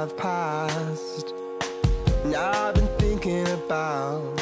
I've passed. And I've been thinking about